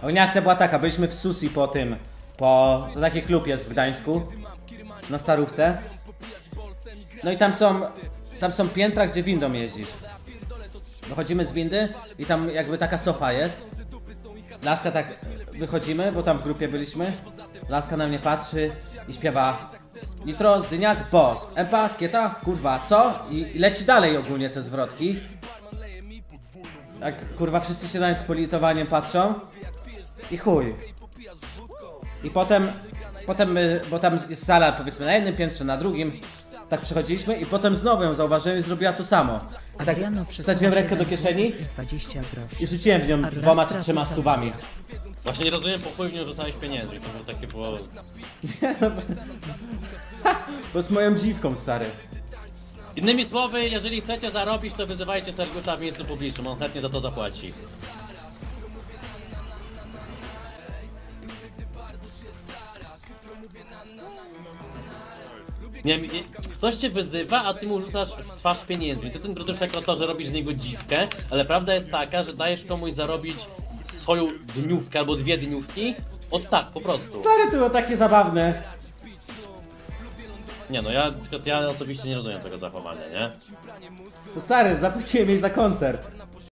Ogólnie akcja była taka, byliśmy w Susi po tym, po... To taki klub jest w Gdańsku, na Starówce. No i tam są, tam są piętra, gdzie windą jeździsz. Wychodzimy z windy i tam jakby taka sofa jest. Laska tak, wychodzimy, bo tam w grupie byliśmy. Laska na mnie patrzy i śpiewa Nitro, Zyniak, Boss. Empa, Kieta, kurwa, co? I, I leci dalej ogólnie te zwrotki. Tak, kurwa, wszyscy się na mnie z politowaniem patrzą. I chuj. I potem, potem, my, bo tam jest sala powiedzmy na jednym piętrze, na drugim. Tak przechodziliśmy i potem znowu ją zauważyłem i zrobiła to samo. I tak wsadziłem rękę do kieszeni i 20 groszy. i rzuciłem w nią dwoma czy trzema stówami. Właśnie nie rozumiem, po chuj w nią rzucałeś pieniędzy. To było takie było... Bo z moją dziwką, stary. Innymi słowy, jeżeli chcecie zarobić, to wyzywajcie Sergiusza w miejscu publicznym, on chętnie za to zapłaci. Nie, nie, ktoś cię wyzywa, a ty mu rzucasz w twarz pieniędzmi. Ty ten brudujesz jako to, że robisz z niego dziwkę, ale prawda jest taka, że dajesz komuś zarobić swoją dniówkę albo dwie dniówki od tak, po prostu. Stary, to było takie zabawne. Nie no, ja, ja osobiście nie rozumiem tego zachowania, nie? To stary, zapłaciłem jej za koncert.